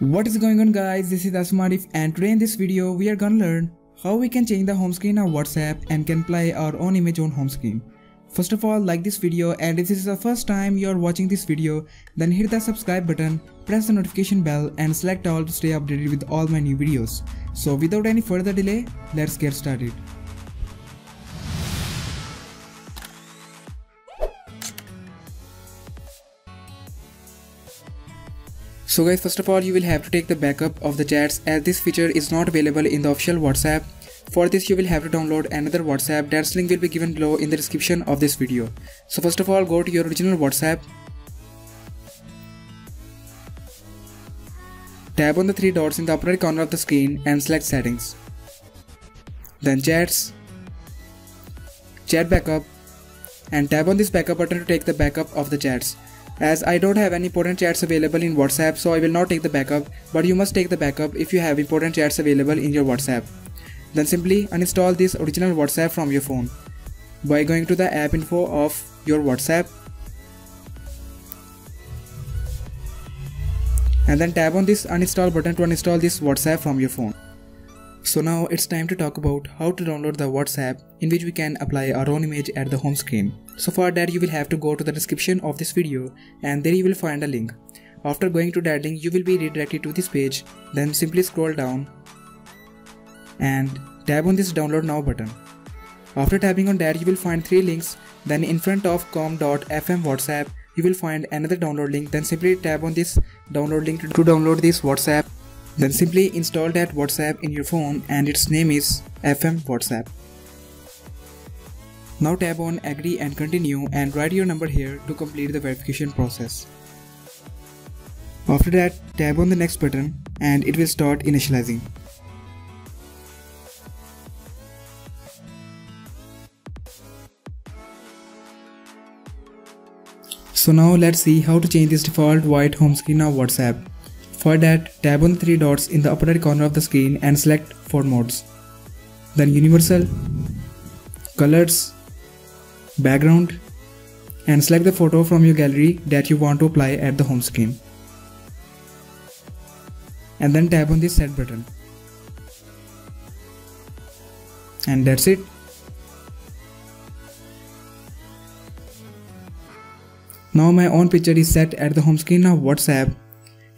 What is going on guys, this is Asim Arif and today in this video we are gonna learn how we can change the home screen of WhatsApp and can play our own image on home screen. First of all like this video and if this is the first time you are watching this video then hit the subscribe button, press the notification bell and select all to stay updated with all my new videos. So without any further delay, let's get started. So guys first of all you will have to take the backup of the chats as this feature is not available in the official WhatsApp. For this you will have to download another WhatsApp that's link will be given below in the description of this video. So first of all go to your original WhatsApp. Tap on the three dots in the upper right corner of the screen and select settings. Then chats, chat backup and tap on this backup button to take the backup of the chats. As I don't have any important chats available in WhatsApp so I will not take the backup but you must take the backup if you have important chats available in your WhatsApp. Then simply uninstall this original WhatsApp from your phone by going to the app info of your WhatsApp and then tap on this uninstall button to uninstall this WhatsApp from your phone. So now it's time to talk about how to download the WhatsApp in which we can apply our own image at the home screen. So for that you will have to go to the description of this video and there you will find a link. After going to that link you will be redirected to this page then simply scroll down and tap on this download now button. After tapping on that you will find three links then in front of com.fm WhatsApp you will find another download link then simply tap on this download link to download this WhatsApp then simply install that WhatsApp in your phone and its name is FM WhatsApp. Now tap on agree and continue and write your number here to complete the verification process. After that tap on the next button and it will start initializing. So now let's see how to change this default white home screen of WhatsApp. For that, tap on three dots in the upper right corner of the screen and select Fouad Mods. Then Universal, Colors, Background and select the photo from your gallery that you want to apply at the home screen. And then tap on the set button. And that's it. Now my own picture is set at the home screen of WhatsApp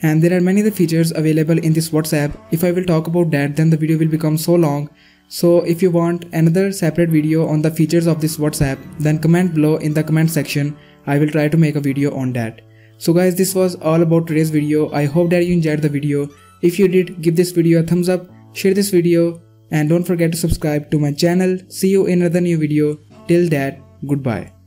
and there are many other features available in this WhatsApp. If I will talk about that then the video will become so long. So if you want another separate video on the features of this WhatsApp then comment below in the comment section. I will try to make a video on that. So guys this was all about today's video. I hope that you enjoyed the video. If you did give this video a thumbs up, share this video and don't forget to subscribe to my channel. See you in another new video. Till that goodbye.